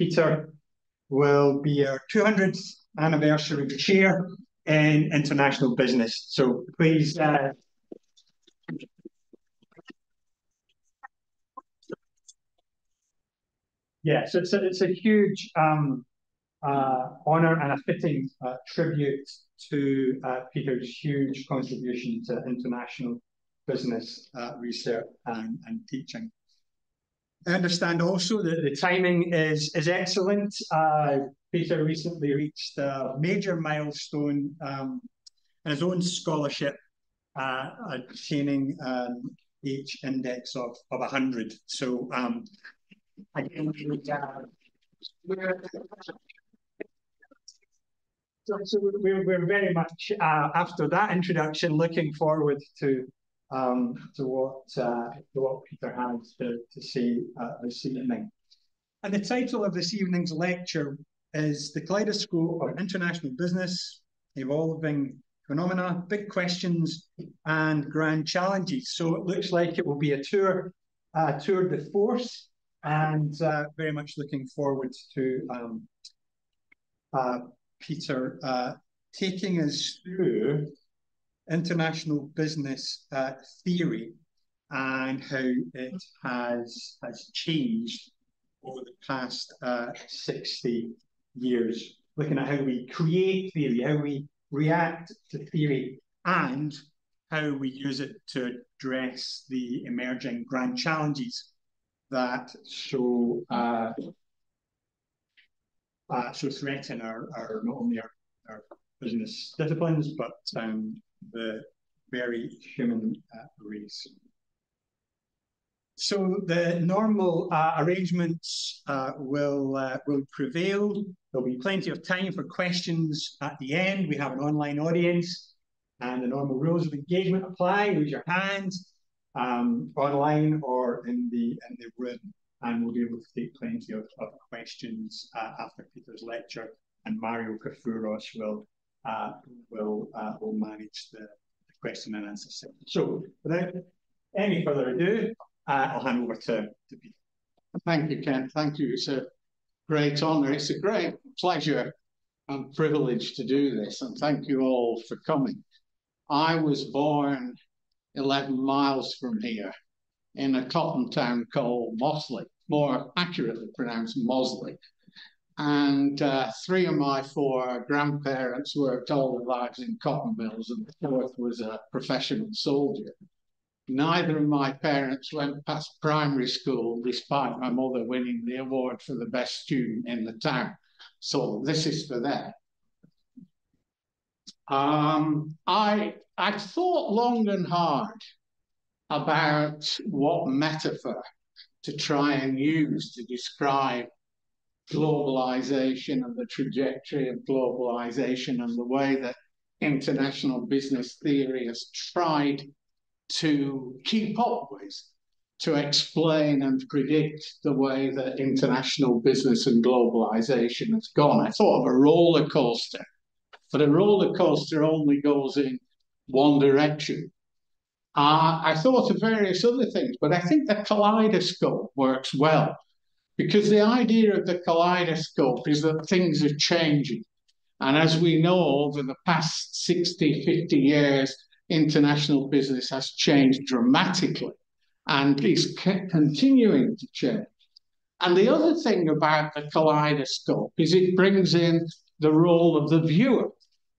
Peter will be our 200th anniversary chair in international business. So please. Uh, yeah, so it's a, it's a huge um, uh, honour and a fitting uh, tribute to uh, Peter's huge contribution to international business uh, research and, and teaching. I understand also that the timing is, is excellent. Uh, Peter recently reached a major milestone um, in his own scholarship, uh, attaining an H index of, of 100. So, um, again, uh, we're, so we're, we're very much, uh, after that introduction, looking forward to um, to what uh, to what Peter has to, to say uh, this evening. And the title of this evening's lecture is The Kaleidoscope of International Business, Evolving Phenomena, Big Questions and Grand Challenges. So it looks like it will be a tour, uh, tour de force, and uh, very much looking forward to um, uh, Peter uh, taking us through international business uh, theory and how it has has changed over the past uh, 60 years, looking at how we create theory, how we react to theory, and how we use it to address the emerging grand challenges that so uh, uh, so threaten our, our not only our, our business disciplines but um, the very human uh, race. So the normal uh, arrangements uh, will uh, will prevail. There'll be plenty of time for questions at the end. We have an online audience, and the normal rules of engagement apply. Raise your hand um, online or in the in the room, and we'll be able to take plenty of, of questions uh, after Peter's lecture. And Mario Kafouros will will uh, will manage the, the, question and answer session. So without any further ado, uh, I'll hand over to, to Peter. Thank you, Ken. Thank you. It's a great honour. It's a great pleasure and privilege to do this, and thank you all for coming. I was born 11 miles from here in a cotton town called Mosley, more accurately pronounced Mosley. And uh, three of my four grandparents worked all their lives in cotton mills, and the fourth was a professional soldier. Neither of my parents went past primary school, despite my mother winning the award for the best student in the town. So this is for them. Um, I I thought long and hard about what metaphor to try and use to describe globalization and the trajectory of globalization and the way that international business theory has tried to keep up with, to explain and predict the way that international business and globalization has gone. I thought of a roller coaster, but a roller coaster only goes in one direction. Uh, I thought of various other things, but I think the kaleidoscope works well because the idea of the kaleidoscope is that things are changing. And as we know, over the past 60, 50 years, international business has changed dramatically and is continuing to change. And the other thing about the kaleidoscope is it brings in the role of the viewer.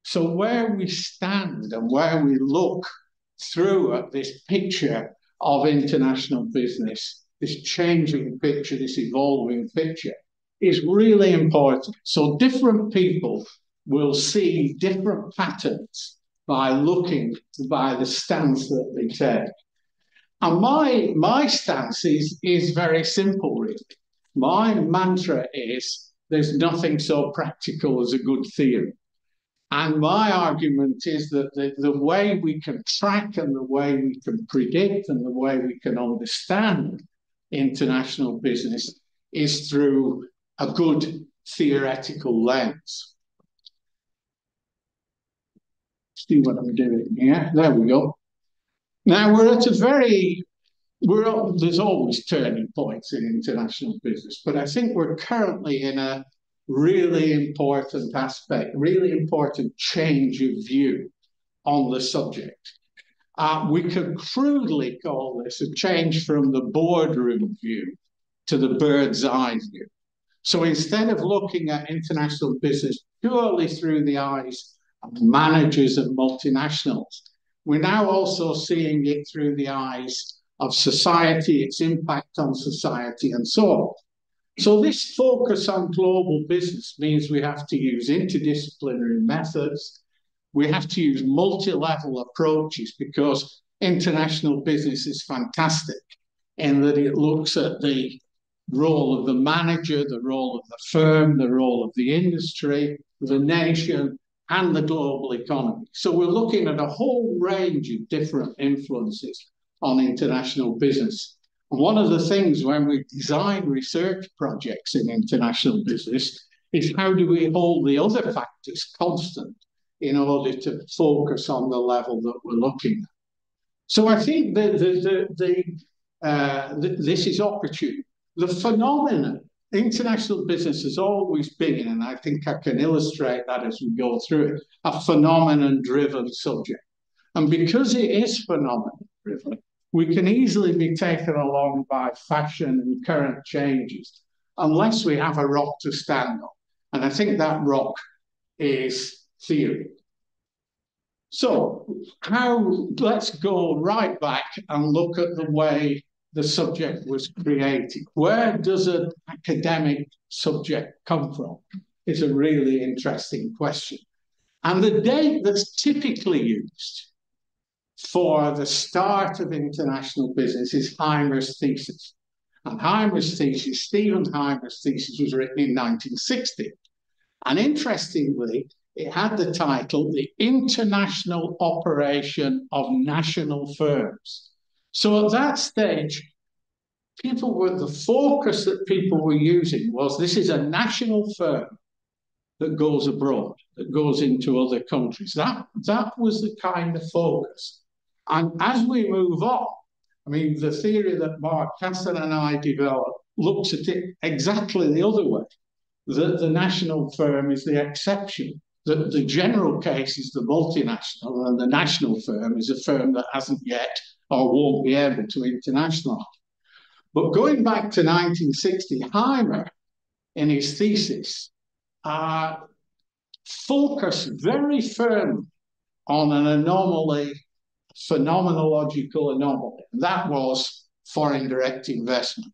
So where we stand and where we look through at this picture of international business this changing picture, this evolving picture, is really important. So different people will see different patterns by looking by the stance that they take. And my my stance is, is very simple, really. My mantra is there's nothing so practical as a good theory. And my argument is that the, the way we can track and the way we can predict and the way we can understand international business is through a good theoretical lens. See what I'm doing here. There we go. Now we're at a very we're all, there's always turning points in international business, but I think we're currently in a really important aspect, really important change of view on the subject. Uh, we could crudely call this a change from the boardroom view to the bird's eye view. So instead of looking at international business purely through the eyes of managers of multinationals, we're now also seeing it through the eyes of society, its impact on society, and so on. So this focus on global business means we have to use interdisciplinary methods. We have to use multi-level approaches because international business is fantastic in that it looks at the role of the manager, the role of the firm, the role of the industry, the nation, and the global economy. So we're looking at a whole range of different influences on international business. And one of the things when we design research projects in international business is how do we hold the other factors constant in order to focus on the level that we're looking at. So I think the, the, the, the, uh, this is opportune the phenomenon international business has always been, and I think I can illustrate that as we go through it, a phenomenon driven subject. And because it is phenomenon driven, we can easily be taken along by fashion and current changes unless we have a rock to stand on. And I think that rock is theory. So, how let's go right back and look at the way the subject was created. Where does an academic subject come from? Is a really interesting question. And the date that's typically used for the start of international business is Hymer's thesis. And Hymer's thesis, Stephen Hymer's thesis, was written in 1960. And interestingly, it had the title The International Operation of National Firms. So at that stage, people were the focus that people were using was this is a national firm that goes abroad, that goes into other countries. That that was the kind of focus. And as we move on, I mean, the theory that Mark Casson and I developed looks at it exactly the other way. That the national firm is the exception. That the general case is the multinational, and the national firm is a firm that hasn't yet or won't be able to internationalize. But going back to 1960, Hymer, in his thesis, uh, focused very firmly on an anomaly, phenomenological anomaly. And that was foreign direct investment.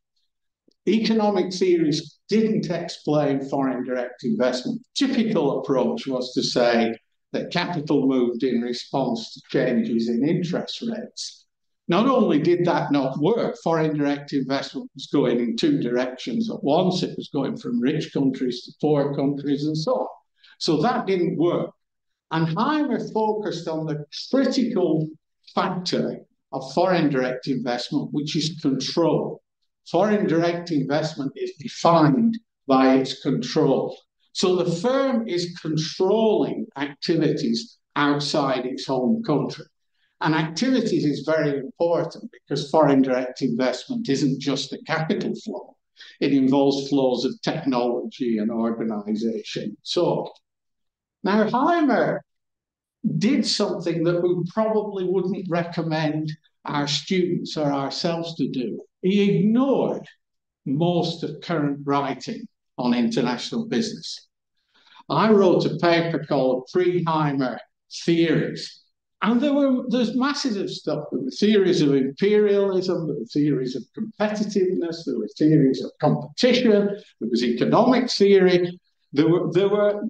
Economic theories didn't explain foreign direct investment. Typical approach was to say that capital moved in response to changes in interest rates. Not only did that not work, foreign direct investment was going in two directions at once. It was going from rich countries to poor countries and so on. So that didn't work. And Hymer focused on the critical factor of foreign direct investment, which is control. Foreign direct investment is defined by its control. So the firm is controlling activities outside its home country. And activities is very important because foreign direct investment isn't just a capital flow. It involves flows of technology and organization. So now Hymer did something that we probably wouldn't recommend our students or ourselves to do. He ignored most of current writing on international business. I wrote a paper called Pre-Hymer Theories, and there were there's masses of stuff. There were theories of imperialism, there were theories of competitiveness, there were theories of competition, there was economic theory, there were there were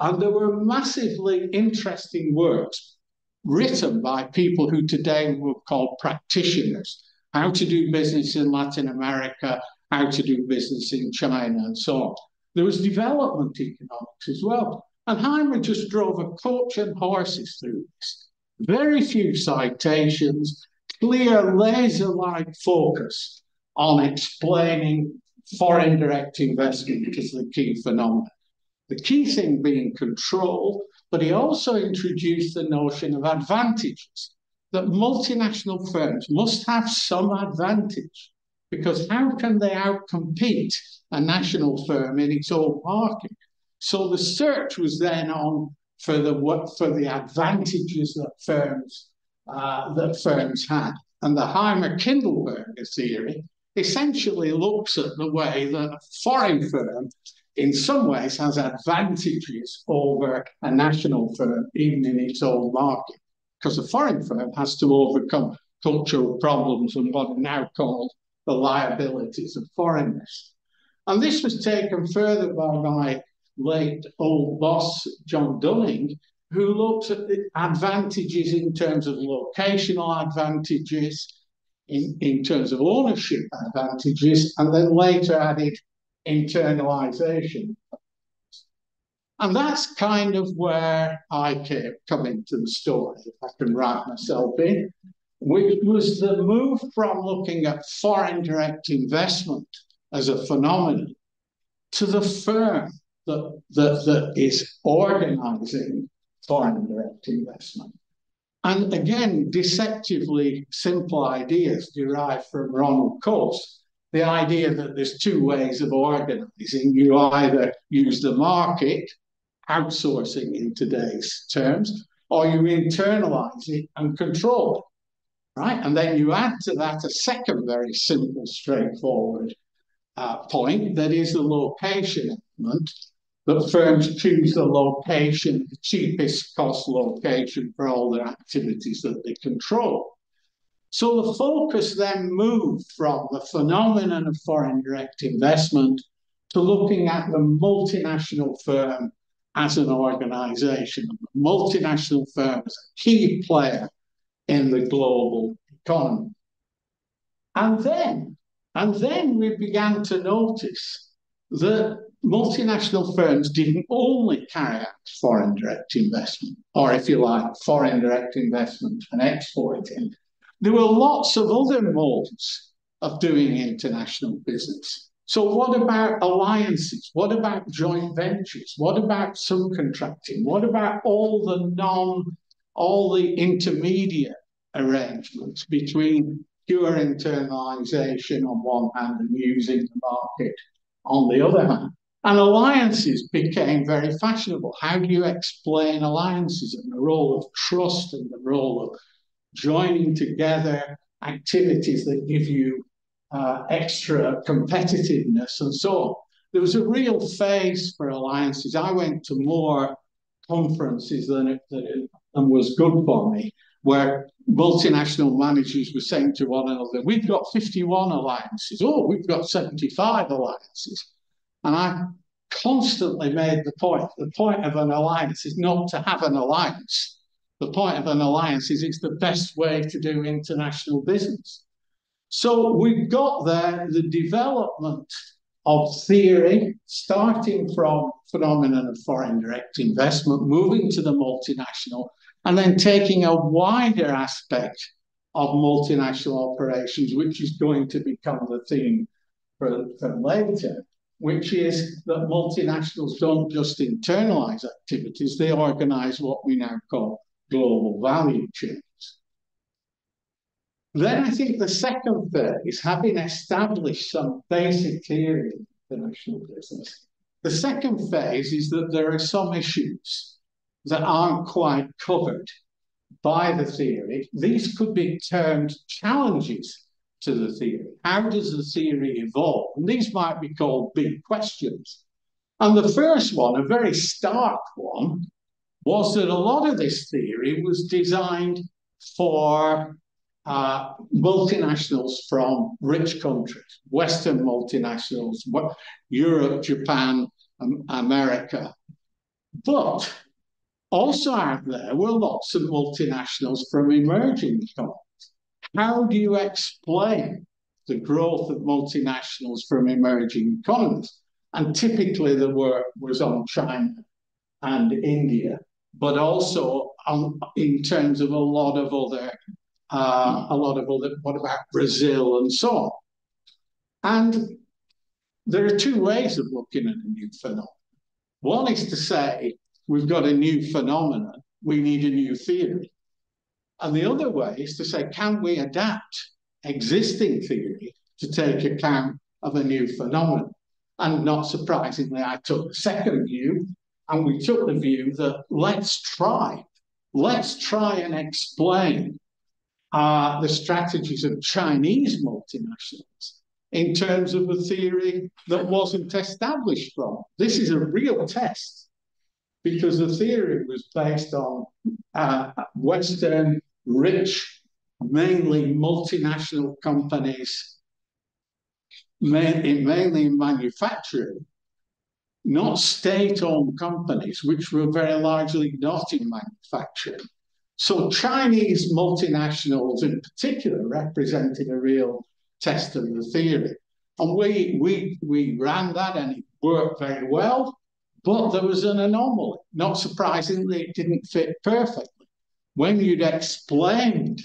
and there were massively interesting works written by people who today would call practitioners, how to do business in Latin America, how to do business in China, and so on. There was development economics as well. And Hymer just drove a coach and horses through this very few citations, clear laser-like focus on explaining foreign direct investment as the key phenomenon. The key thing being control, but he also introduced the notion of advantages. That multinational firms must have some advantage because how can they outcompete a national firm in its own market? So the search was then on for the for the advantages that firms uh, that firms had, and the Hymer-Kindleberger theory essentially looks at the way that a foreign firm, in some ways, has advantages over a national firm, even in its own market, because a foreign firm has to overcome cultural problems and what are now called the liabilities of foreignness. And this was taken further by my late old boss, John Dunning, who looked at the advantages in terms of locational advantages, in, in terms of ownership advantages, and then later added internalization. And that's kind of where I came, come into the story, if I can wrap myself in which was the move from looking at foreign direct investment as a phenomenon to the firm that, that, that is organizing foreign direct investment. And again, deceptively simple ideas derived from Ronald Coase. The idea that there's two ways of organizing. You either use the market, outsourcing in today's terms, or you internalize it and control it right? And then you add to that a second very simple, straightforward uh, point that is the location element. That firms choose the location, the cheapest cost location for all their activities that they control. So the focus then moved from the phenomenon of foreign direct investment to looking at the multinational firm as an organization, multinational firm as a key player in the global economy. And then, and then we began to notice that multinational firms didn't only carry out foreign direct investment, or if you like, foreign direct investment and exporting. There were lots of other modes of doing international business. So, what about alliances? What about joint ventures? What about subcontracting? What about all the non, all the intermediate arrangements between pure internalization on one hand and using the market on the other hand. And alliances became very fashionable. How do you explain alliances and the role of trust and the role of joining together activities that give you uh, extra competitiveness and so on? There was a real phase for alliances. I went to more conferences than, it, than, it, than was good for me where multinational managers were saying to one another, We've got 51 alliances. Oh, we've got 75 alliances. And I constantly made the point the point of an alliance is not to have an alliance. The point of an alliance is it's the best way to do international business. So we've got there the development of theory, starting from phenomenon of foreign direct investment, moving to the multinational, and then taking a wider aspect of multinational operations, which is going to become the theme for, for later, which is that multinationals don't just internalize activities, they organize what we now call global value chains. Then I think the second phase, having established some basic theory of international business, the second phase is that there are some issues that aren't quite covered by the theory. These could be termed challenges to the theory. How does the theory evolve? And these might be called big questions. And the first one, a very stark one, was that a lot of this theory was designed for uh, multinationals from rich countries, Western multinationals, Europe, Japan, um, America. But also out there were lots of multinationals from emerging economies. How do you explain the growth of multinationals from emerging economies? And typically the work was on China and India, but also on, in terms of a lot of other, uh, a lot of other, what about Brazil and so on? And there are two ways of looking at a new phenomenon. One is to say, we've got a new phenomenon. We need a new theory. And the other way is to say, can we adapt existing theory to take account of a new phenomenon? And not surprisingly, I took the second view, and we took the view that let's try, let's try and explain uh, the strategies of Chinese multinationals in terms of a theory that wasn't established from. This is a real test because the theory was based on uh, Western rich, mainly multinational companies, mainly in manufacturing, not state-owned companies, which were very largely not in manufacturing. So Chinese multinationals in particular represented a real test of the theory. And we, we, we ran that and it worked very well, but there was an anomaly. Not surprisingly, it didn't fit perfectly when you'd explained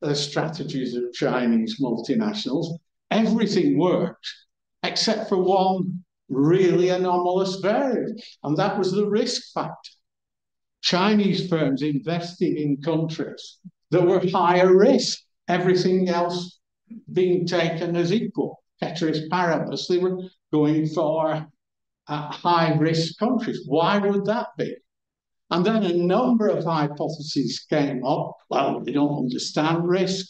the strategies of Chinese multinationals, everything worked except for one really anomalous variable, and that was the risk factor. Chinese firms investing in countries that were higher risk, everything else being taken as equal. Ceteris paribus, they were going for uh, high risk countries. Why would that be? And then a number of hypotheses came up. Well, they don't understand risk,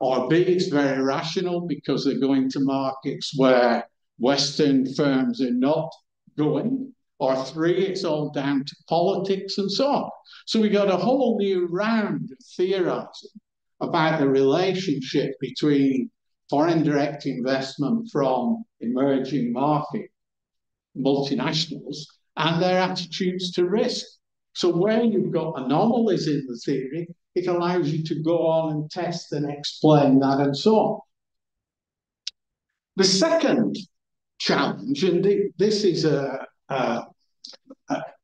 or B, it's very rational because they're going to markets where Western firms are not going, or three, it's all down to politics and so on. So we got a whole new round of theorizing about the relationship between foreign direct investment from emerging market multinationals and their attitudes to risk. So where you've got anomalies in the theory, it allows you to go on and test and explain that and so on. The second challenge, and this is a, a, a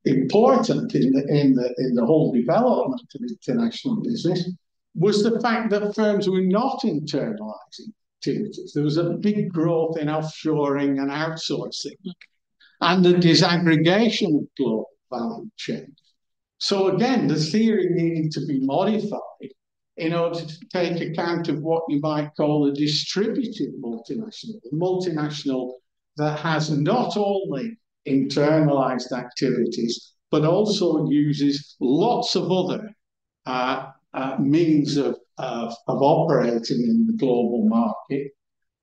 important in the, in, the, in the whole development of international business, was the fact that firms were not internalizing activities. There was a big growth in offshoring and outsourcing and the disaggregation of global value chains. So again, the theory needed to be modified in order to take account of what you might call a distributed multinational, a multinational that has not only internalized activities, but also uses lots of other uh, uh, means of, of, of operating in the global market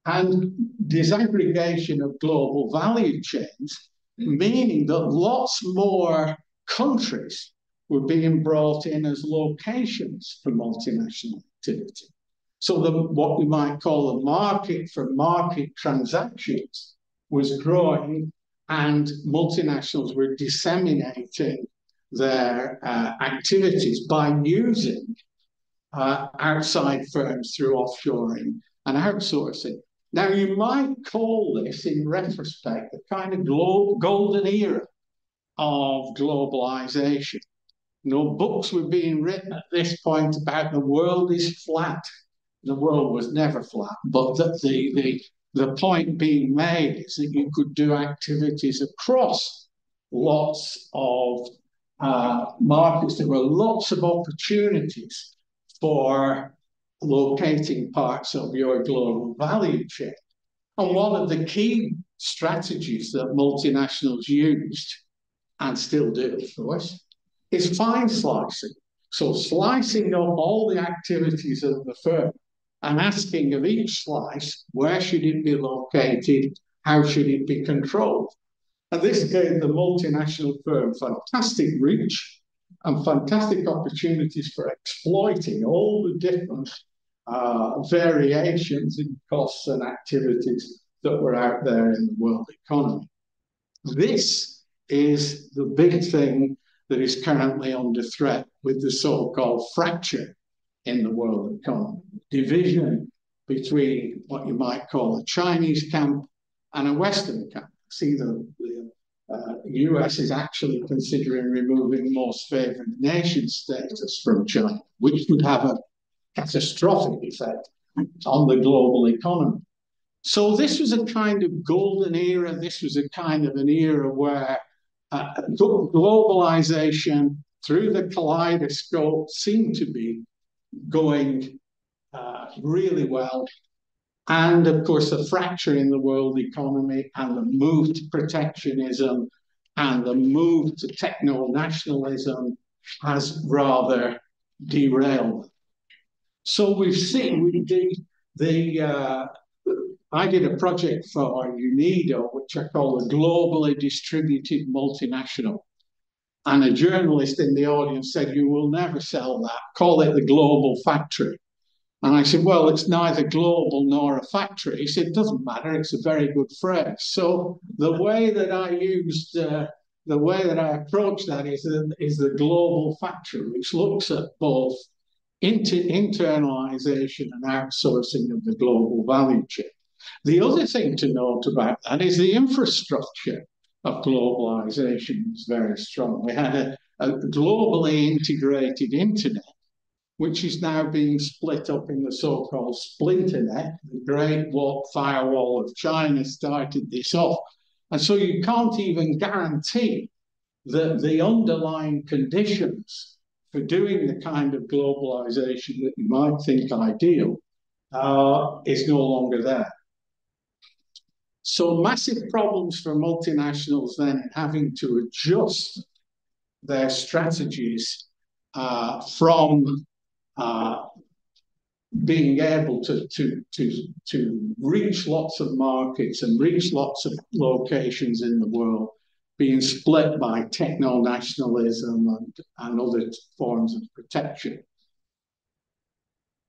and disaggregation of global value chains, meaning that lots more countries were being brought in as locations for multinational activity. So the, what we might call a market for market transactions was growing and multinationals were disseminating their uh, activities by using uh, outside firms through offshoring and outsourcing. Now, you might call this, in retrospect, the kind of golden era of globalization. No books were being written at this point about the world is flat. The world was never flat, but that the, the, the point being made is that you could do activities across lots of uh, markets. There were lots of opportunities for locating parts of your global value chain. And one of the key strategies that multinationals used, and still do, of course, is fine slicing. So slicing up all the activities of the firm and asking of each slice, where should it be located? How should it be controlled? And this gave the multinational firm fantastic reach and fantastic opportunities for exploiting all the different uh, variations in costs and activities that were out there in the world economy. This is the big thing that is currently under threat with the so-called fracture in the world economy. Division between what you might call a Chinese camp and a Western camp. See, the, the uh, US is actually considering removing most favored nation status from China, which would have a catastrophic effect on the global economy. So this was a kind of golden era. This was a kind of an era where uh, globalization through the kaleidoscope seemed to be going uh, really well. And of course, the fracture in the world economy and the move to protectionism and the move to techno nationalism has rather derailed. So we've seen we did the uh, I did a project for UNIDO, which I call a globally distributed multinational. And a journalist in the audience said, You will never sell that. Call it the global factory. And I said, Well, it's neither global nor a factory. He said, It doesn't matter. It's a very good phrase. So the way that I used, uh, the way that I approach that is, is the global factory, which looks at both inter- internalization and outsourcing of the global value chain. The other thing to note about that is the infrastructure of globalization is very strong. We had a, a globally integrated internet, which is now being split up in the so-called splinternet. The Great Wall Firewall of China started this off. And so you can't even guarantee that the underlying conditions for doing the kind of globalization that you might think ideal uh, is no longer there. So massive problems for multinationals then having to adjust their strategies uh, from uh, being able to, to, to, to reach lots of markets and reach lots of locations in the world, being split by techno nationalism and, and other forms of protection.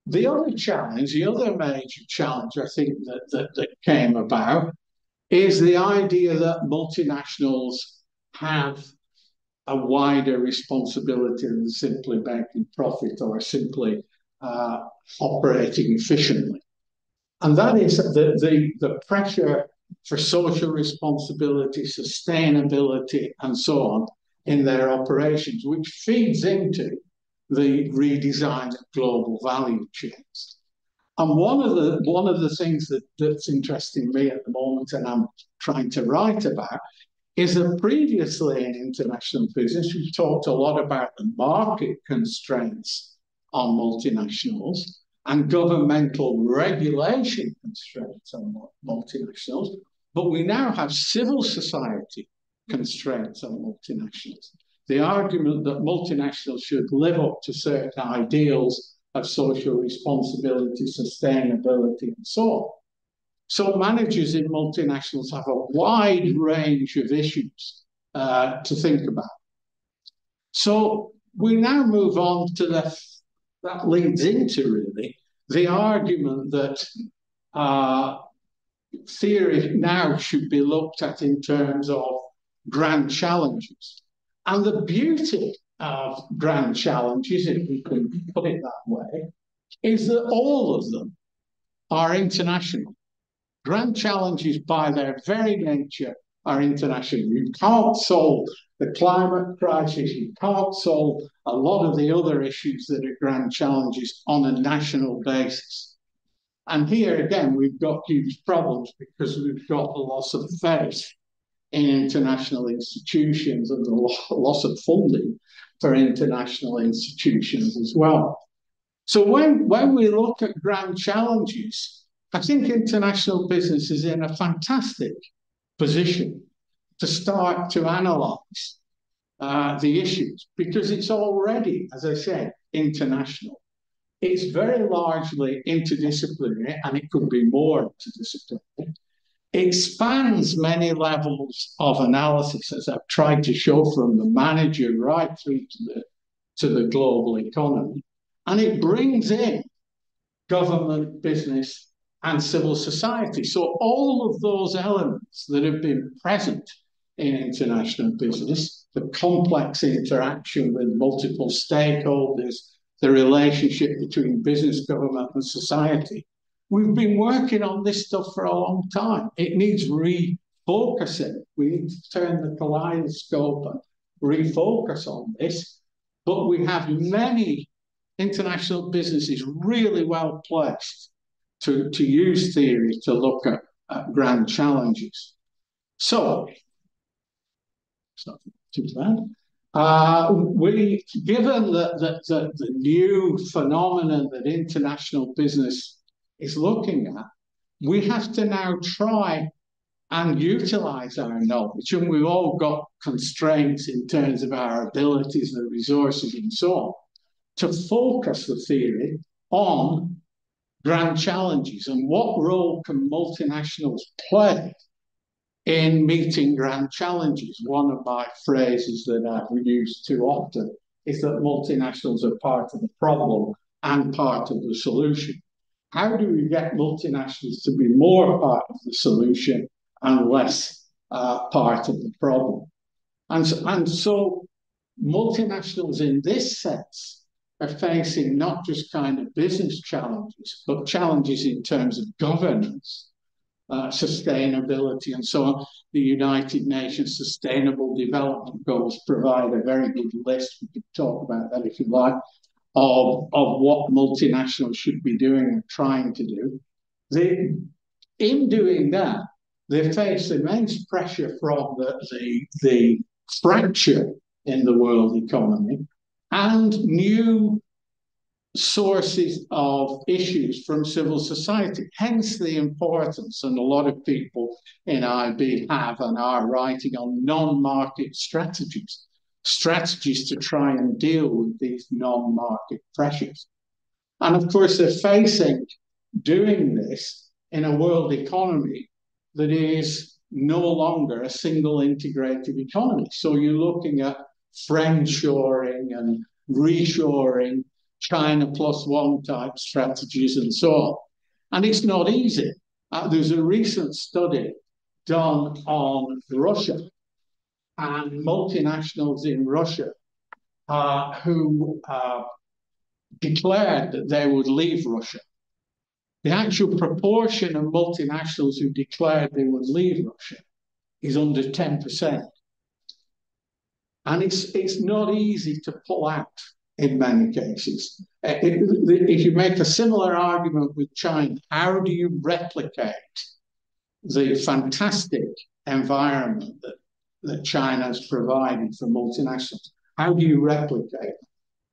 The other challenge, the other major challenge I think that, that, that came about is the idea that multinationals have a wider responsibility than simply making profit or simply uh, operating efficiently. And that is the, the, the pressure for social responsibility, sustainability, and so on in their operations, which feeds into the redesign of global value chains. And one of the one of the things that, that's interesting me at the moment, and I'm trying to write about, is that previously in international business, we've talked a lot about the market constraints on multinationals and governmental regulation constraints on multinationals, but we now have civil society constraints on multinationals. The argument that multinationals should live up to certain ideals of social responsibility, sustainability, and so on. So managers in multinationals have a wide range of issues uh, to think about. So we now move on to the, that leads into really the argument that uh, theory now should be looked at in terms of grand challenges. And the beauty of grand challenges, if we can put it that way, is that all of them are international. Grand challenges, by their very nature, are international. You can't solve the climate crisis, you can't solve a lot of the other issues that are grand challenges on a national basis. And here again, we've got huge problems because we've got the loss of faith in international institutions and the loss of funding for international institutions as well. So when, when we look at grand challenges, I think international business is in a fantastic position to start to analyze uh, the issues because it's already, as I said, international. It's very largely interdisciplinary and it could be more interdisciplinary expands many levels of analysis, as I've tried to show from the manager right through to the, to the global economy. And it brings in government, business, and civil society. So all of those elements that have been present in international business, the complex interaction with multiple stakeholders, the relationship between business, government, and society, We've been working on this stuff for a long time. It needs refocusing. We need to turn the kaleidoscope and refocus on this. But we have many international businesses really well placed to, to use theory to look at, at grand challenges. So, it's not too bad. Uh, we, given that, that, that the new phenomenon that international business is looking at, we have to now try and utilize our knowledge. And we've all got constraints in terms of our abilities and resources and so on to focus the theory on grand challenges and what role can multinationals play in meeting grand challenges. One of my phrases that I've used too often is that multinationals are part of the problem and part of the solution. How do we get multinationals to be more part of the solution and less uh, part of the problem? And, and so multinationals in this sense are facing not just kind of business challenges, but challenges in terms of governance, uh, sustainability, and so on. The United Nations Sustainable Development Goals provide a very good list. We could talk about that if you like, of, of what multinationals should be doing and trying to do. They, in doing that, they face immense pressure from the, the, the fracture in the world economy and new sources of issues from civil society. Hence the importance, and a lot of people in IB have and are writing on non-market strategies, strategies to try and deal with these non-market pressures. And of course, they're facing doing this in a world economy that is no longer a single integrated economy. So you're looking at friendshoring and reshoring, China plus one type strategies, and so on. And it's not easy. Uh, there's a recent study done on Russia and multinationals in Russia uh, who uh, declared that they would leave Russia. The actual proportion of multinationals who declared they would leave Russia is under 10%. And it's, it's not easy to pull out in many cases. Uh, if you make a similar argument with China, how do you replicate the fantastic environment that, that China has provided for multinationals? How do you replicate?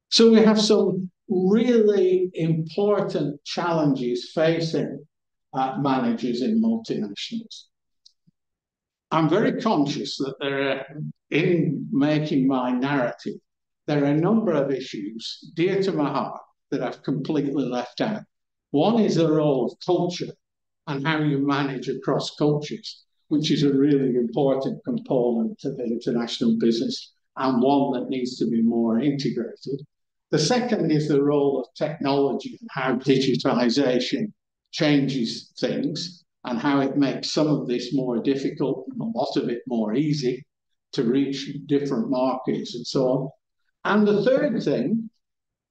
So we have some really important challenges facing uh, managers in multinationals. I'm very conscious that there are, in making my narrative, there are a number of issues dear to my heart that I've completely left out. One is the role of culture and how you manage across cultures, which is a really important component of international business and one that needs to be more integrated. The second is the role of technology and how digitization changes things and how it makes some of this more difficult and a lot of it more easy to reach different markets and so on. And the third thing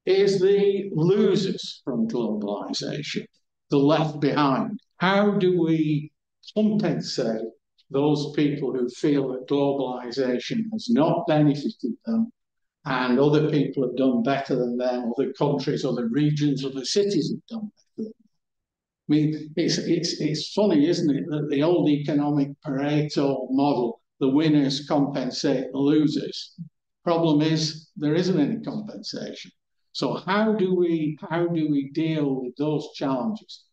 is the losers from globalization, the left behind. How do we compensate those people who feel that globalization has not benefited them and other people have done better than them, other countries, other regions, other cities have done better I mean, it's, it's, it's funny, isn't it, that the old economic Pareto model, the winners compensate the losers. Problem is there isn't any compensation. So how do we how do we deal with those challenges?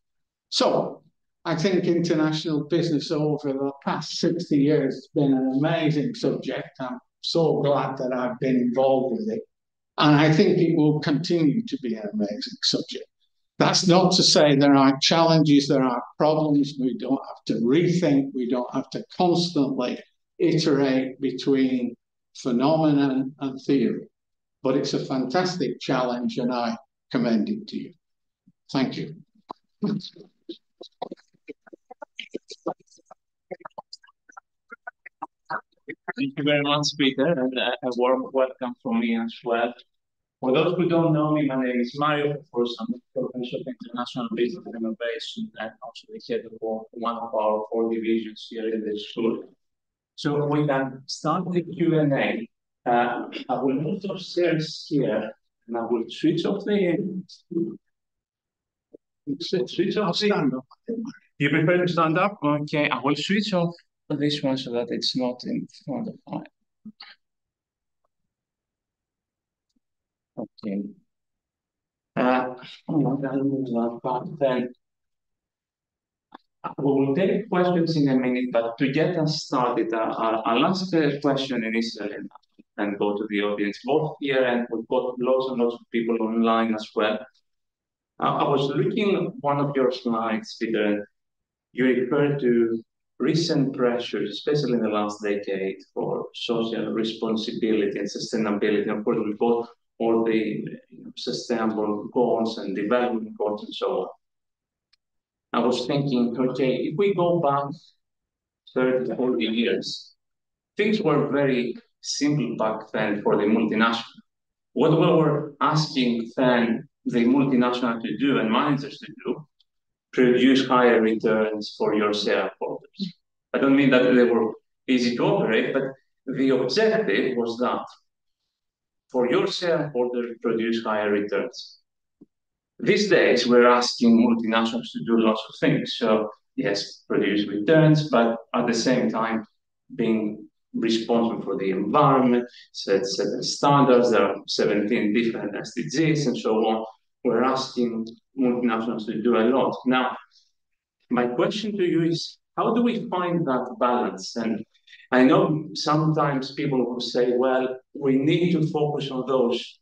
So I think international business over the past 60 years has been an amazing subject. I'm so glad that I've been involved with it. And I think it will continue to be an amazing subject. That's not to say there are challenges, there are problems. We don't have to rethink, we don't have to constantly iterate between phenomenon and theory. But it's a fantastic challenge and I commend it to you. Thank you. Thank you very much, Peter, and a warm welcome from me as well. For those who don't know me, my name is Mario i'm the Professor of International Business and Innovation, and also the head of one of our four divisions here in the school. So we can start the Q&A. Uh, I will move upstairs here, and I will switch off the... Switch off stand up. You prefer to stand up? Okay, I will switch off this one so that it's not in front of mine. Okay. Uh, but then we will take questions in a minute, but to get us started, uh, I'll ask a question initially and go to the audience, both here and we've got lots and lots of people online as well. Uh, I was looking at one of your slides, Peter, you referred to recent pressures, especially in the last decade, for social responsibility and sustainability. Of course, we've got all the sustainable goals and development goals and so on. I was thinking, okay, if we go back 30, 40 years, things were very simple back then for the multinational. What we were asking then the multinational to do and managers to do, produce higher returns for your shareholders. I don't mean that they were easy to operate, but the objective was that for your shareholders produce higher returns. These days, we're asking multinationals to do lots of things. So yes, produce returns, but at the same time, being responsible for the environment, set certain standards. There are 17 different SDGs and so on. We're asking multinationals to do a lot. Now, my question to you is, how do we find that balance? And I know sometimes people will say, well, we need to focus on those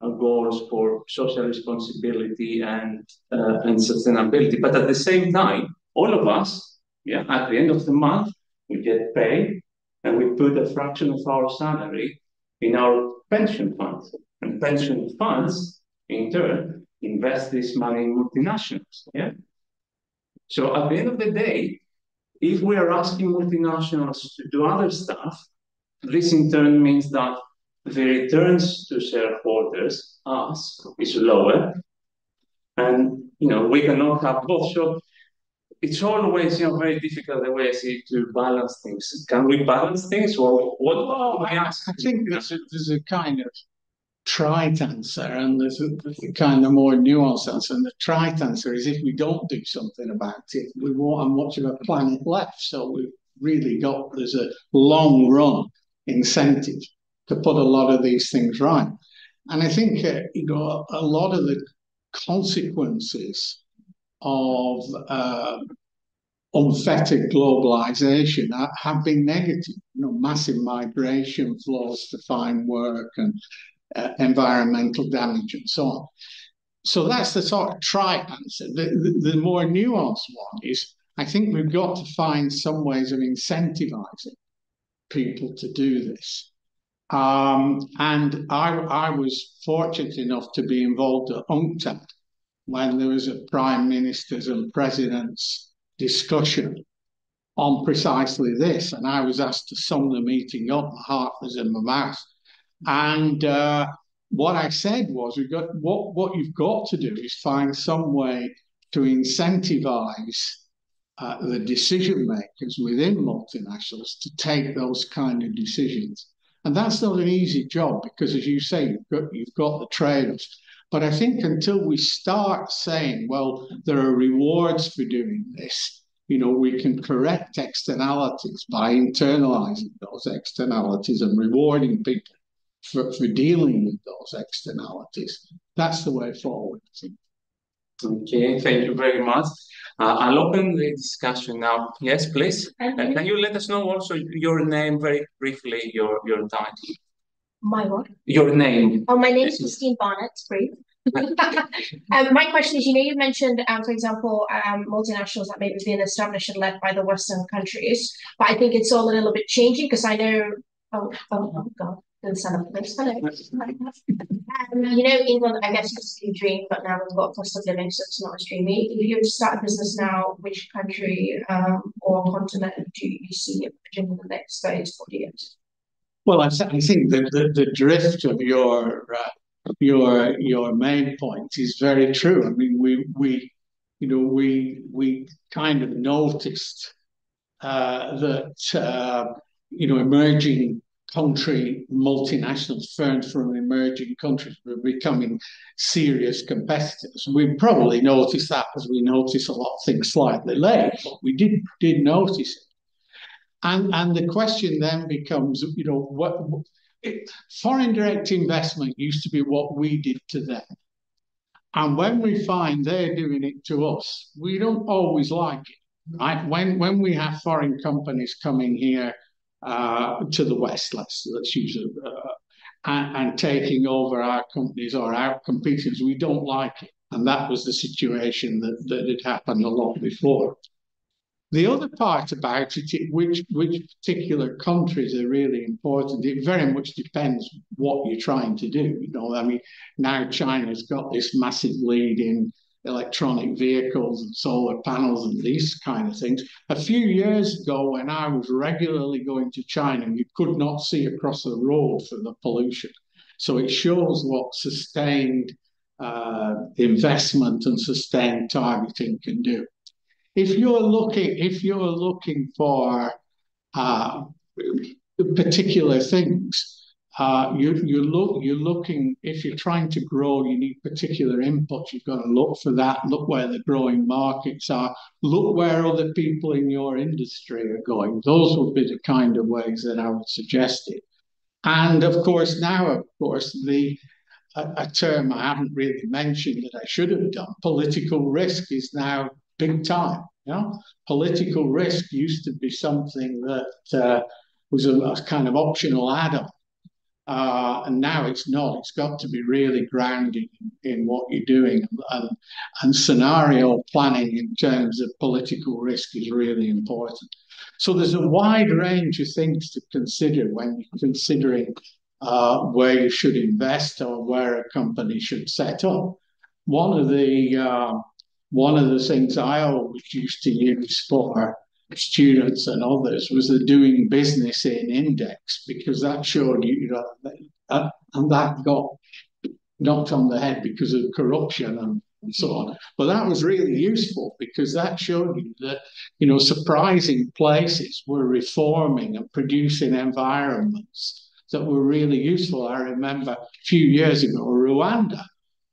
uh, goals for social responsibility and uh, and sustainability. But at the same time, all of us, yeah, at the end of the month, we get paid and we put a fraction of our salary in our pension funds. And pension funds, in turn, invest this money in multinationals. Yeah. So at the end of the day, if we are asking multinationals to do other stuff, this in turn means that the returns to shareholders, us, is lower. And you know, we cannot have both. So it's always you know very difficult the way I see to balance things. Can we balance things, or what? I, I think a, there's a kind of trite answer, and there's a, kind of more nuanced answer. And the trite answer is if we don't do something about it, we won't have much of a planet left. So we've really got there's a long run incentive to put a lot of these things right. And I think uh, you know a lot of the consequences of uh, unfettered globalization have been negative. You know, massive migration flows to find work and uh, environmental damage and so on. So that's the sort of try answer. The, the, the, more nuanced one is I think we've got to find some ways of incentivizing people to do this. Um, and I, I was fortunate enough to be involved at UNCTAD when there was a prime ministers and presidents discussion on precisely this. And I was asked to sum the meeting up. My heart was in my mouth. And uh, what I said was, we've got what what you've got to do is find some way to incentivize uh, the decision makers within multinationals to take those kind of decisions. And that's not an easy job because, as you say, you've got, you've got the trade-offs. But I think until we start saying, well, there are rewards for doing this, you know, we can correct externalities by internalizing those externalities and rewarding people for, for dealing with those externalities. That's the way forward. Okay, thank you very much. Uh, I'll open the discussion now. Yes, please. Uh, can you let us know also your name very briefly, your your title? My what? Your name. Oh, my name is Christine Barnett, brief. um, my question is, you know, you mentioned, um, for example, um, multinationals that maybe been established and led by the Western countries, but I think it's all a little bit changing because I know, oh, oh, oh God, the son of um, you know, England, I guess it's a dream, but now we've got cost of living, so it's not as dreamy. If you were to start a business now, which country um, or continent do you see emerging in the next 30 to 40 years? Well, I, I think that the, the drift of your uh, your your main point is very true. I mean, we we you know we we kind of noticed uh, that uh, you know emerging country multinational firms from emerging countries were becoming serious competitors. We probably noticed that as we notice a lot of things slightly late, but we did did notice it. And and the question then becomes, you know, what it, foreign direct investment used to be what we did to them. And when we find they're doing it to us, we don't always like it. Right? When when we have foreign companies coming here uh, to the west, let's let's use it, uh, and, and, taking over our companies or our competitors, we don't like it. And that was the situation that, that had happened a lot before. The other part about it, which which particular countries are really important, it very much depends what you're trying to do. You know, I mean, now China's got this massive lead in electronic vehicles and solar panels and these kind of things. A few years ago, when I was regularly going to China, you could not see across the road for the pollution. So it shows what sustained uh, investment and sustained targeting can do if you're looking if you're looking for uh, particular things, uh, you you look you're looking if you're trying to grow, you need particular inputs. You've got to look for that. Look where the growing markets are. Look where other people in your industry are going. Those would be the kind of ways that I would suggest it. And of course, now of course the a, a term I haven't really mentioned that I should have done. Political risk is now big time. You know, political risk used to be something that uh, was a, a, kind of optional add-on, uh, and now it's not. It's got to be really grounded in, in what you're doing, and, and scenario planning in terms of political risk is really important. So there's a wide range of things to consider when you're considering uh, where you should invest or where a company should set up. One of the uh, one of the things I always used to use for students and others was the doing business in index because that showed you, know, that, and that got knocked on the head because of corruption and so on. But that was really useful because that showed you that, you know, surprising places were reforming and producing environments that were really useful. I remember a few years ago, Rwanda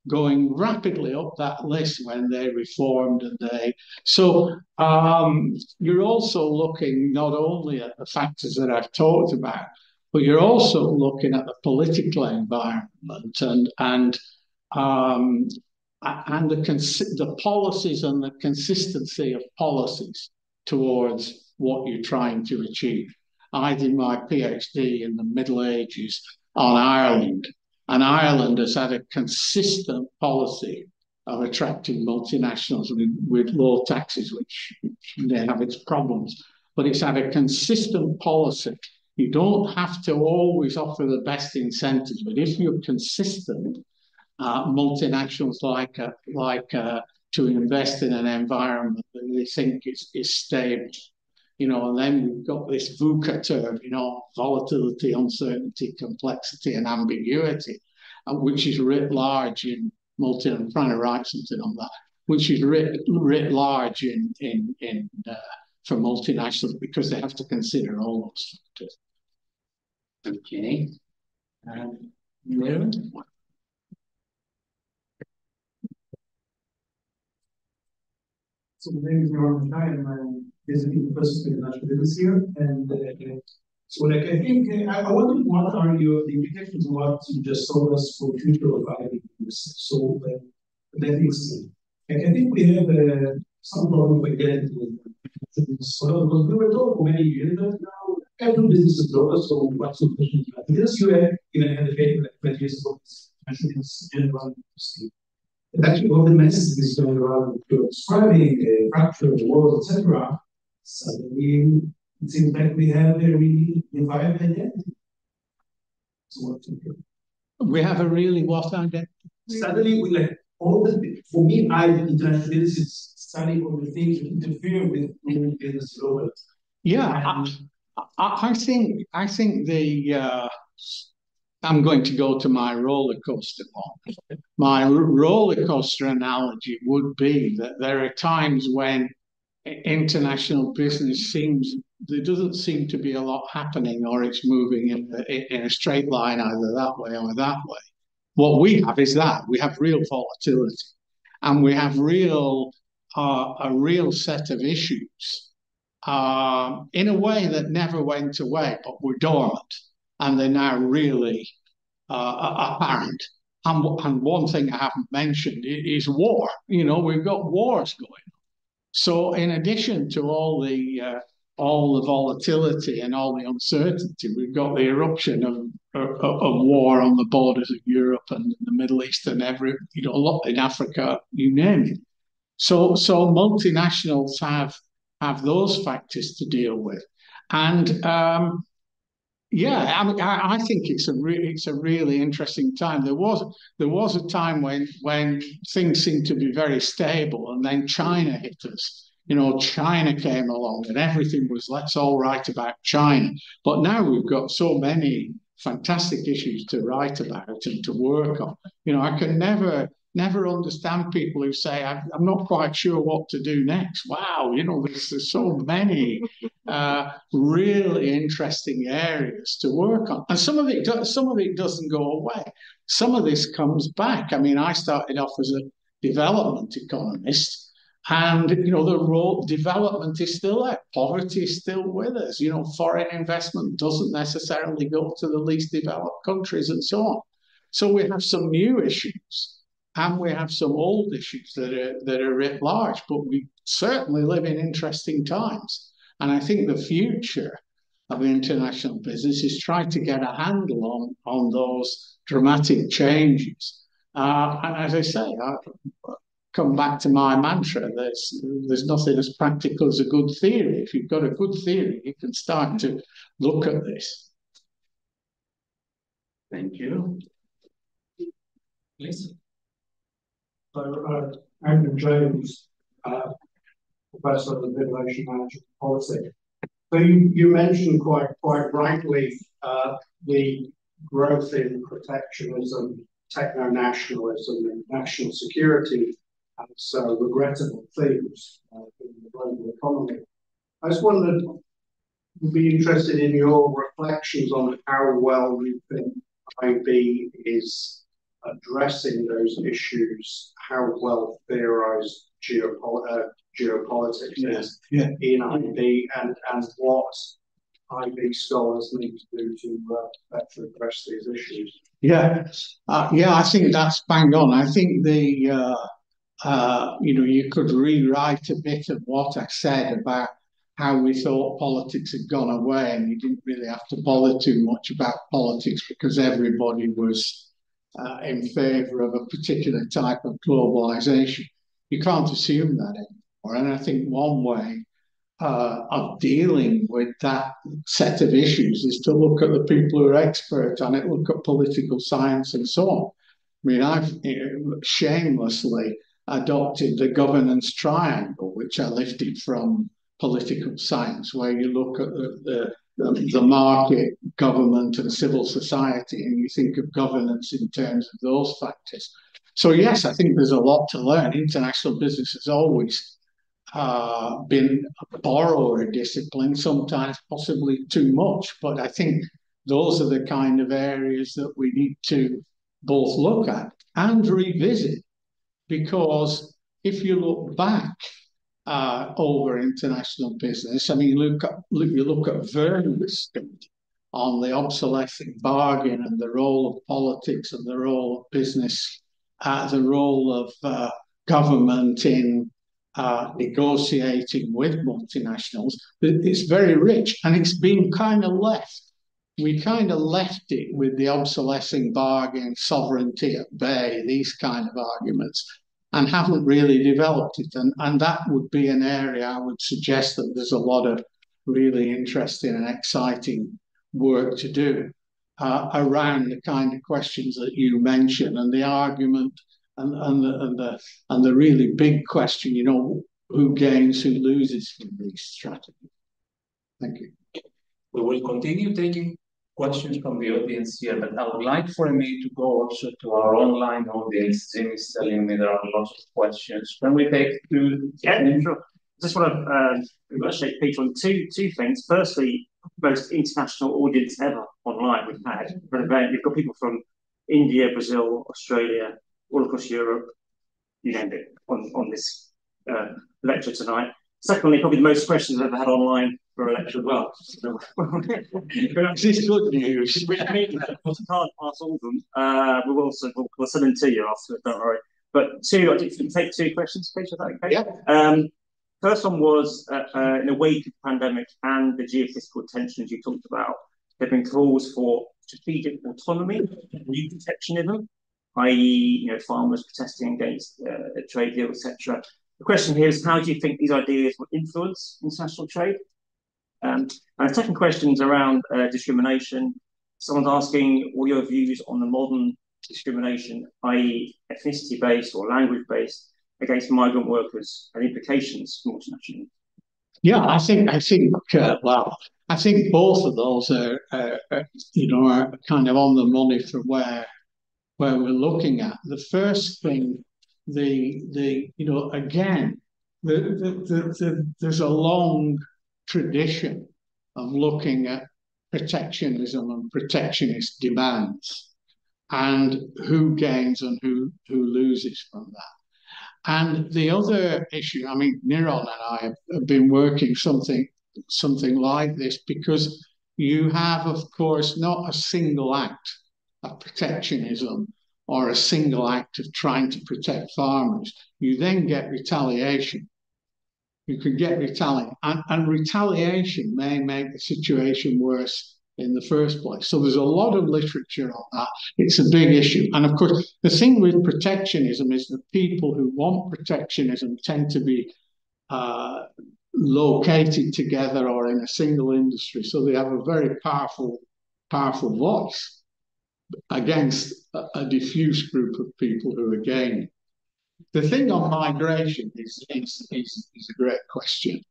going rapidly up that list when they reformed and they so um, you're also looking not only at the factors that I've talked about, but you're also looking at the political environment and and um, and the the policies and the consistency of policies towards what you're trying to achieve. I did my PhD in the Middle Ages on Ireland and Ireland has had a consistent policy of attracting multinationals with, with low taxes, which may have its problems. But it's had a consistent policy. You don't have to always offer the best incentives, but if you're consistent, uh, multinationals like uh, like uh, to invest in an environment that they think is, is stable you know, and then we've got this VUCA term, you know, volatility, uncertainty, complexity, and ambiguity, uh, which is writ large in multi. I'm trying to write something on that, which is writ, writ large in in in uh, for multinationals because they have to consider all those factors. Okay. Um, Miriam? So my name is Miran Mishai, basically the with international business here. And uh, so, like, I think uh, I, I wonder what are your the implications of what you just told us for future of IB So, uh, that is, like, I think we have uh, some problem with identity. So, because we were told for many years that now every business is global, so what's the question? Because you have even had a paper like 20 years ago, this general and actually all the messages going around describing the fracture, the walls, etc. Suddenly it seems like we have a really divided identity. So what to do? We have a really what identity? Suddenly we like all the for me, I international business is studying all the things that interfere with business global. Yeah, I, I, I think I think the uh, I'm going to go to my roller coaster one. My roller coaster analogy would be that there are times when international business seems there doesn't seem to be a lot happening, or it's moving in a, in a straight line either that way or that way. What we have is that we have real volatility, and we have real uh, a real set of issues uh, in a way that never went away, but were dormant and they're now really uh, apparent. And, and one thing I haven't mentioned is war. You know, we've got wars going on. So, in addition to all the uh, all the volatility and all the uncertainty, we've got the eruption of, of, of war on the borders of Europe and the Middle East and every you know a lot in Africa, you name it. So, so multinationals have have those factors to deal with, and um, yeah, I mean, I, I think it's a re- it's a really interesting time. There was there was a time when when things seemed to be very stable, and then China hit us. You know, China came along, and everything was let's all write about China. But now we've got so many fantastic issues to write about and to work on. You know, I can never never understand people who say, I'm, I'm not quite sure what to do next. Wow, you know, there's, there's so many uh, really interesting areas to work on. And some of it some of it doesn't go away. Some of this comes back. I mean, I started off as a development economist. And you know the role development is still there. Poverty is still with us. You know, foreign investment doesn't necessarily go to the least developed countries and so on. So we have some new issues and we have some old issues that are that are writ large, but we certainly live in interesting times. And I think the future of international business is trying to get a handle on on those dramatic changes. Uh, and as I say, I come back to my mantra: there's there's nothing as practical as a good theory. If you've got a good theory, you can start to look at this. Thank you. Please. So, uh, Andrew James, uh, Professor of Innovation Management Policy. So you, you mentioned quite quite rightly uh, the growth in protectionism, techno-nationalism, and national security as uh, regrettable themes uh, in the global economy. I just wondered, would be interested in your reflections on how well you think IB is addressing those issues, how well theorized geopol- uh, geopolitics yeah. is yeah. in IB and, and what IB scholars need to do to uh, better address these issues. Yeah, uh, yeah, I think that's bang on. I think the uh, uh, you know you could rewrite a bit of what I said about how we thought politics had gone away, and you didn't really have to bother too much about politics because everybody was uh, in favor of a particular type of globalization. You can't assume that anymore. And I think one way uh, of dealing with that set of issues is to look at the people who are experts on it, look at political science and so on. I mean, I've shamelessly adopted the governance triangle, which I lifted from political science, where you look at the, the the market, government, and civil society, and you think of governance in terms of those factors. So, yes, I think there's a lot to learn. International business has always uh, been a borrower discipline, sometimes possibly too much, but I think those are the kind of areas that we need to both look at and revisit. Because if you look back uh, over international business. I mean, look, look you look at Vern's on the obsolescent bargain and the role of politics and the role of business, uh, the role of uh, government in uh, negotiating with multinationals. It's very rich and it's been kind of left. We kind of left it with the obsolescent bargain, sovereignty at bay, these kind of arguments and haven't really developed it. And, and that would be an area I would suggest that there's a lot of really interesting and exciting work to do uh, around the kind of questions that you mentioned and the argument and, and, the, and, the, and the really big question, you know, who gains, who loses from these strategies. Thank you. We will continue taking questions from the audience here, but I would like for me to go also to our online audience. Jim is telling me there are lots of questions. Can we take two? Yeah, sure. Just want to Peter on two two things. Firstly, most international audience ever online we've had for an event. You've got people from India, Brazil, Australia, all across Europe, you named it, on, on this uh, lecture tonight. Secondly, probably the most questions I've ever had online for a lecture as well. So, Is this good news? which means that I can't pass all of them. Uh, we will also we'll, we'll send them to you after, don't worry. But two, I can take two questions, please. Is that okay? Yeah. Um, first one was uh, uh, in the wake of the pandemic and the geopolitical tensions you talked about. There have been calls for strategic autonomy, new protectionism, i.e., you know, farmers protesting against uh, a trade deal, etc. The question here is, how do you think these ideas will influence international trade? And the second question is around uh, discrimination. Someone's asking what your views on the modern discrimination, i.e., ethnicity-based or language-based, against migrant workers and implications for multinational. Yeah, I think I think uh, well, I think both of those are, you know, are kind of on the money for where where we're looking at. The first thing, the the you know, again, the, the, the, the there's a long tradition of looking at protectionism and protectionist demands and who gains and who who loses from that. And the other issue, I mean, Niron and I have, have been working something something like this because you have, of course, not a single act of protectionism or a single act of trying to protect farmers. You then get retaliation. You can get retaliation, and, and retaliation may make the situation worse in the first place. So there's a lot of literature on that. It's a big issue. And of course, the thing with protectionism is that people who want protectionism tend to be uh, located together or in a single industry. So they have a very powerful, powerful voice against a, a diffuse group of people who are gaining. The thing on migration is, is, is, is a great question.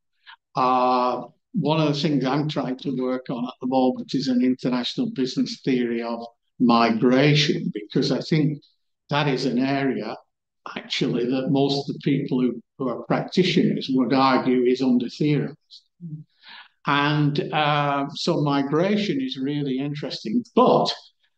Uh, one of the things I'm trying to work on at the moment is an international business theory of migration, because I think that is an area actually that most of the people who, who are practitioners would argue is under theorized. And uh, so migration is really interesting. But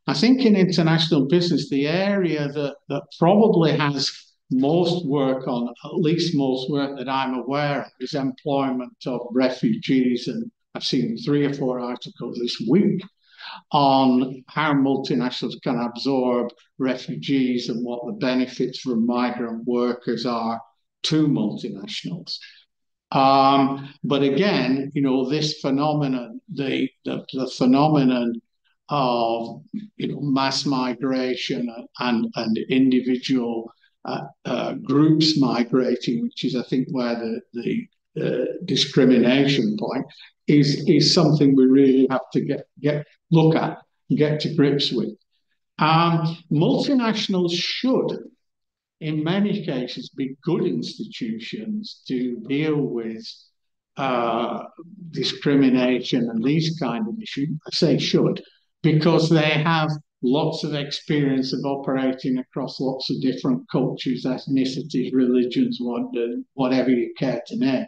I think in international business, the area that, that probably has most work on, at least most work that I'm aware of, is employment of refugees. And I've seen three or four articles this week on how multinationals can absorb refugees and what the benefits for migrant workers are to multinationals. Um, but again, you know, this phenomenon, the, the, the phenomenon of you know mass migration and and individual groups migrating, which is I think where the the uh, discrimination point is is something we really have to get get look at, get to grips with. Um, multinationals should, in many cases, be good institutions to deal with uh, discrimination and these kind of issues. I say should because they have lots of experience of operating across lots of different cultures, ethnicities, religions, whatever you care to name.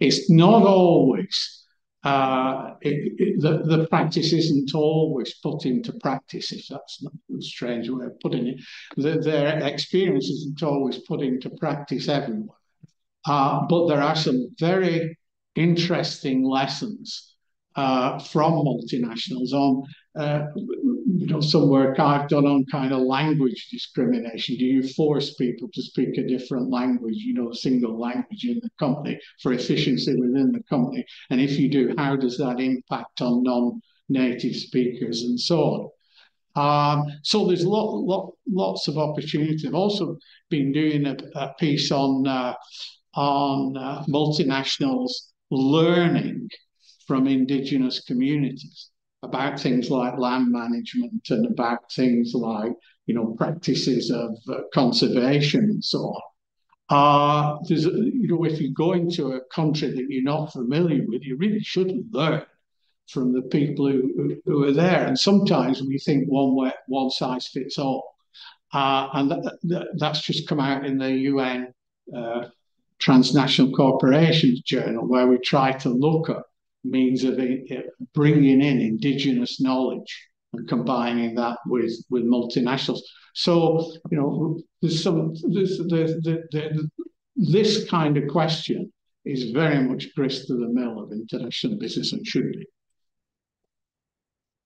It's not always uh, it, it, the, the practice isn't always put into practice, if that's not a strange way of putting it. The, their experience isn't always put into practice everywhere. Uh, but there are some very interesting lessons uh, from multinationals on uh, you know, some work I've done on kind of language discrimination. Do you force people to speak a different language, you know, a single language in the company for efficiency within the company? And if you do, how does that impact on non-native speakers and so on? Um, so there's lot, lot, lots of opportunity. I've also been doing a, a piece on uh, on uh, multinationals learning from indigenous communities about things like land management and about things like you know practices of uh, conservation and so on. Uh, there's you know if you go into a country that you're not familiar with, you really should learn from the people who, who, are there. And sometimes we think one way, one size fits all, uh, and that, that, that's just come out in the UN uh, Transnational Corporations Journal, where we try to look at means of bringing in indigenous knowledge and combining that with with multinationals. So you know, there's some this the, the, the, this kind of question is very much grist to the mill of international business and should be.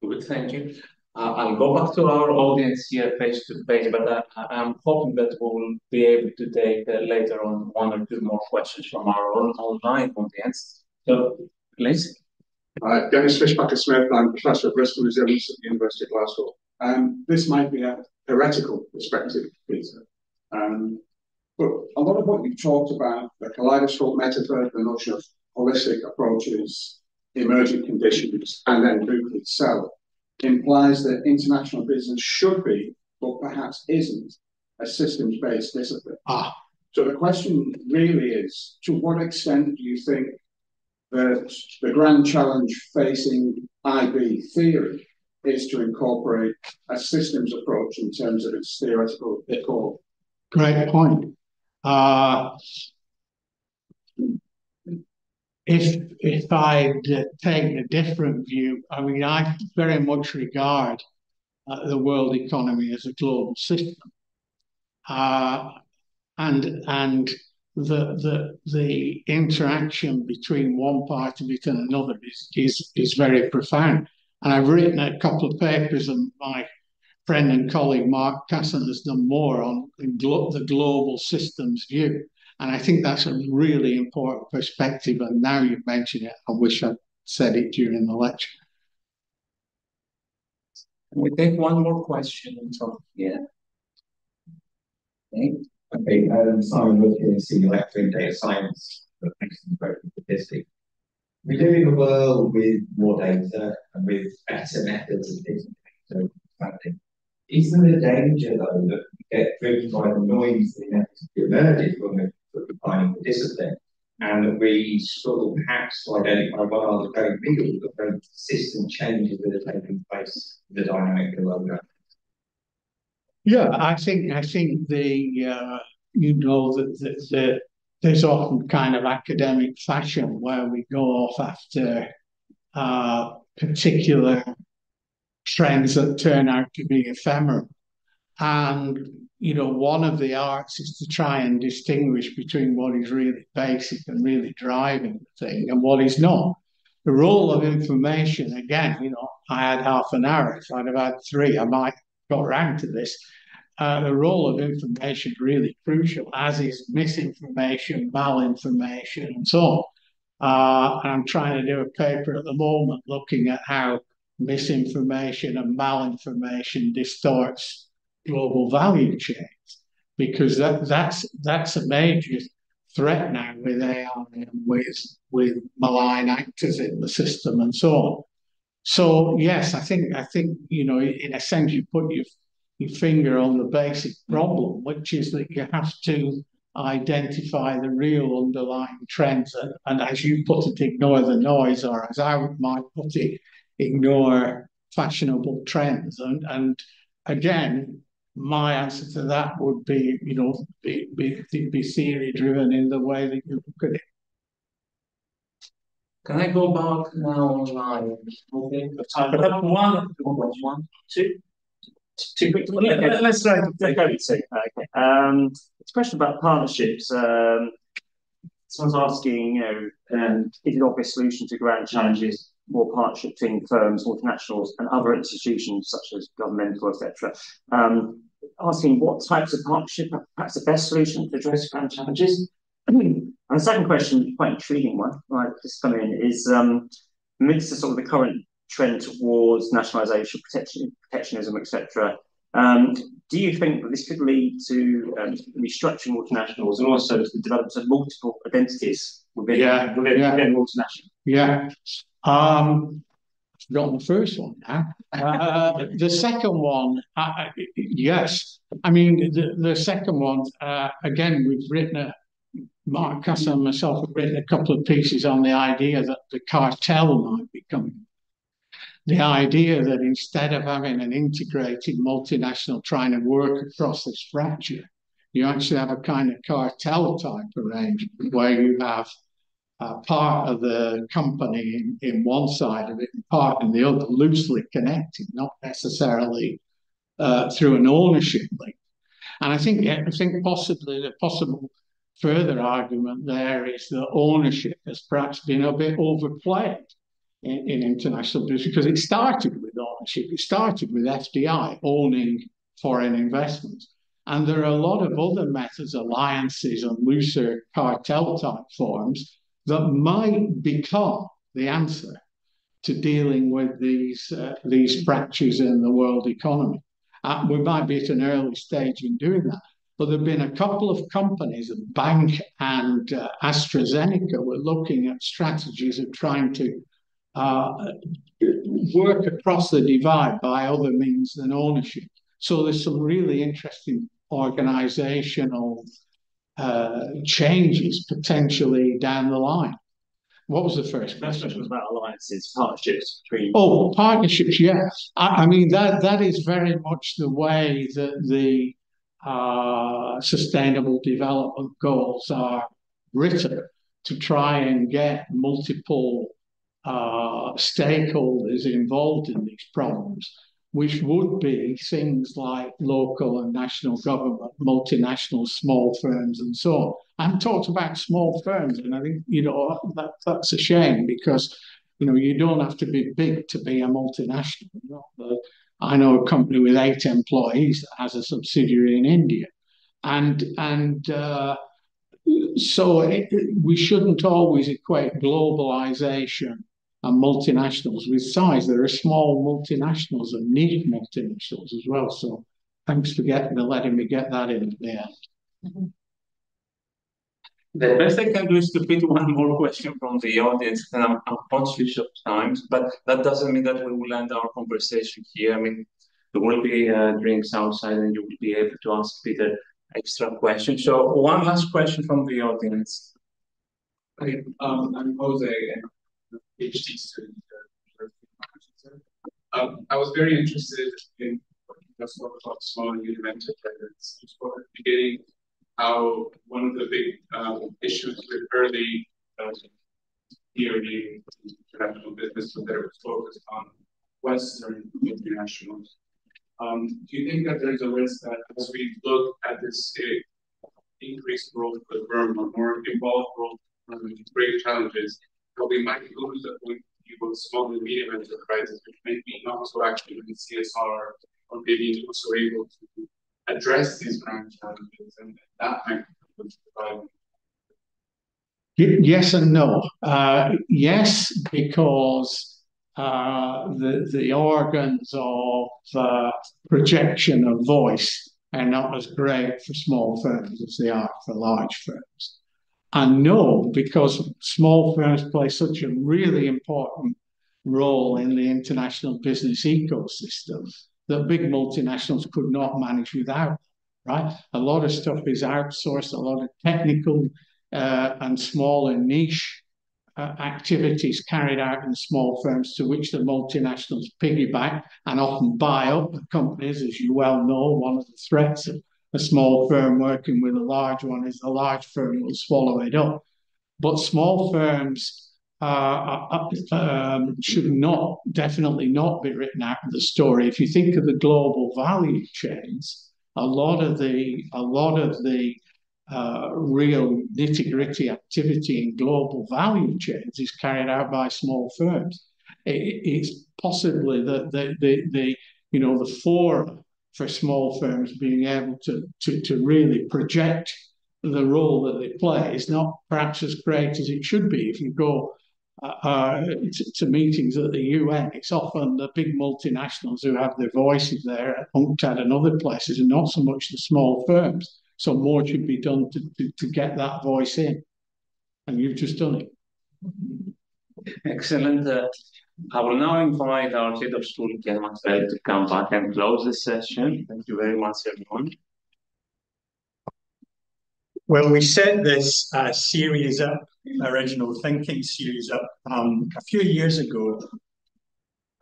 Good, thank you. Uh, I'll go back to our audience here face to face, but uh, I'm hoping that we'll be able to take uh, later on one or two more questions from our online audience. So, please. Uh, Denis Fischbacher Smith, I'm Professor of Risk and Resilience at the University of Glasgow. Um, this might be a heretical perspective, Peter. Um, but a lot of what you've talked about, the kaleidoscope metaphor, the notion of holistic approaches, emergent conditions, and then group itself, implies that international business should be, but perhaps isn't, a systems-based discipline. Ah. So the question really is, to what extent do you think that the grand challenge facing IB theory is to incorporate a systems approach in terms of its theoretical core? Great point. Uh, if if I take a different view, I mean, I very much regard uh, the world economy as a global system, uh, and and the the the interaction between one part of it and another is is is very profound. And I've written a couple of papers, and my friend and colleague Mark Casson has done more on the global systems view. And I think that's a really important perspective. And now you've mentioned it, I wish I'd said it during the lecture. Can we take one more question from here? Okay, okay um, Simon Wood Senior Lecturer in Data Science for Princeton Statistic. We live in a world with more data and with better methods of data collecting. Isn't there a danger, though, that we get driven by the noise that inevitably emerges when the defining the discipline, and that we struggle perhaps to identify what are the very real, the very persistent changes that are taking place in the dynamic below that. Yeah, I think I think the uh, you know that the, the, there's often kind of academic fashion where we go off after uh, particular trends that turn out to be ephemeral, and you know, one of the arts is to try and distinguish between what is really basic and really driving the thing and what is not. The role of information, again, you know, I had half an hour. If I'd have had three, I might got around to this. Uh, the role of information really crucial, as is misinformation, malinformation, and so on. Uh, and I'm trying to do a paper at the moment looking at how misinformation and malinformation distorts global value chains because that, that's that's a major threat now with AI and with with malign actors in the system and so on. So yes, I think I think you know in a sense you put your your finger on the basic problem, which is that you have to identify the real underlying trends and, and as you put it, ignore the noise, or as I might put it, ignore fashionable trends. And and again, my answer to that would be, you know, be, be, be theory driven in the way that you look at it. Can I go back now online? Okay. Uh, one, one, two, two quick. Okay. Let's try to take over. Okay. Um, it's a question about partnerships. Um, someone's asking, you know, um, is it obvious solution to grand challenges more partnership between firms, multinationals, and other institutions such as governmental, etc. Um, asking what types of partnership are perhaps the best solution to address grand challenges. the second question, quite intriguing one, right, just come in, is um, amidst the sort of the current trend towards nationalisation, protection, protectionism, etc. Um, do you think that this could lead to um, restructuring multinationals and also to the development of multiple identities within, yeah, within, multinational? Yeah. Um, forgotten the first one now. Uh, the second one, uh, yes. I mean, the, the second one, uh, again, we've written a, Mark Casson and myself have written a couple of pieces on the idea that the cartel might be coming. The idea that instead of having an integrated multinational trying to work across this fracture, you actually have a kind of cartel type arrangement where you have part of the company in, in one side of it and part in the other, loosely connected, not necessarily uh, through an ownership link. And I think I think possibly the possible further argument there is that ownership has perhaps been a bit overplayed in, in international business because it started with ownership. It started with FDI owning foreign investments. And there are a lot of other methods, alliances and looser cartel type forms that might become the answer to dealing with these uh, these fractures in the world economy. Uh, we might be at an early stage in doing that, but there have been a couple of companies, a Bank and uh, AstraZeneca, were looking at strategies of trying to uh, work across the divide by other means than ownership. So there's some really interesting organizational uh, changes potentially down the line. What was the first question? was about alliances, partnerships between. Oh, partnerships, yes. I, I, mean that that is very much the way that the uh, sustainable development goals are written to try and get multiple uh, stakeholders involved in these problems which would be things like local and national government, multinational small firms, and so on. I'm talked about small firms, and I think you know that that's a shame because you know you don't have to be big to be a multinational. You know? I know a company with eight employees that has a subsidiary in India, and and uh, so it, we shouldn't always equate globalization and multinationals with size. There are small multinationals and niche multinationals as well. So thanks for getting letting me get that in at the end. The best I can do is to fit one more question from the audience, and I'm, I'm conscious of times, but that doesn't mean that we will end our conversation here. I mean, there will be uh, drinks outside, and you will be able to ask Peter extra questions. So, one last question from the audience. Okay, um, I'm Jose, and PhD student. Um, I was very interested in what you just spoke about small and medium enterprises. You spoke at the beginning how one of the big um, issues with early um, international business was that it was focused on Western multinationals. Um, do you think that there's a risk that as we look at this uh, increased growth for the firm or more involved growth, um, great challenges, but we might lose the point with small and medium enterprises, which may be not so active in CSR or maybe not so able to address these grand challenges, and that provide. Yes and no. Uh, yes, because uh, the the organs of uh, projection of voice are not as great for small firms as they are for large firms and no, because small firms play such a really important role in the international business ecosystem that big multinationals could not manage without. Right, a lot of stuff is outsourced. A lot of technical uh, and small and niche uh, activities carried out in small firms, to which the multinationals piggyback and often buy up the companies, as you well know. One of the threats of a small firm working with a large one is the large firm will swallow it up. But small firms uh, um, should not, definitely not be written out of the story. If you think of the global value chains, a lot of the, a lot of the uh, real nitty gritty activity in global value chains is carried out by small firms. It, it's possibly that the, the, the, you know, the four for small firms being able to, to, to really project the role that they play is not perhaps as great as it should be. If you go uh, to, to, meetings at the UN, it's often the big multinationals who have their voices there at UNCTAD and other places, and not so much the small firms. So more should be done to, to, to get that voice in. And you've just done it. Excellent. Uh, I will now invite our head of school, Ken Maxwell, to come back and close the session. Thank you very much, everyone. Well, we set this uh, series up, original thinking series up, um, a few years ago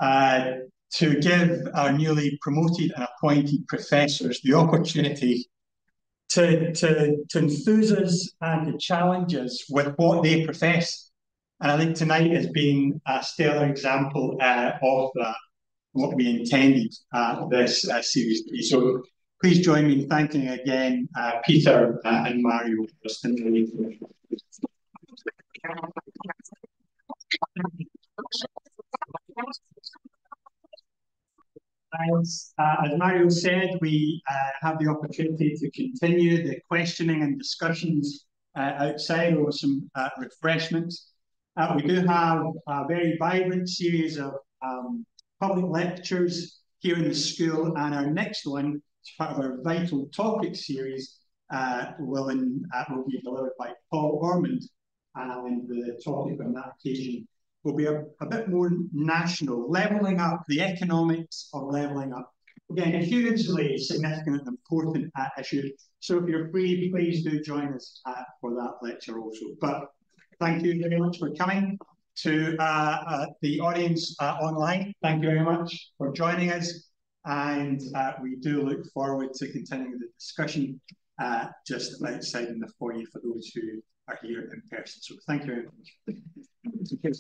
uh, to give our newly promoted and appointed professors the opportunity to, to, to enthuse us and to challenge us with what they profess and I think tonight has been a stellar example uh, of that, what we intended uh, this uh, series to be. So please join me in thanking again uh, Peter uh, and Mario for stimulating. As, uh, as Mario said, we uh, have the opportunity to continue the questioning and discussions uh, outside over some uh, refreshments. We do have a very vibrant series of um, public lectures here in the school, and our next one, as part of our Vital Topic series, uh, will, in, will be delivered by Paul Ormond, and the topic on that occasion will be a, a bit more national, levelling up the economics of levelling up. Again, a hugely significant and important uh, issue. So if you're free, please do join us uh, for that lecture also. But thank you very much for coming to uh, uh the audience uh, online. Thank you very much for joining us. And uh, we do look forward to continuing the discussion just outside in the foyer for those who are here in person. So thank you very much. Thank you.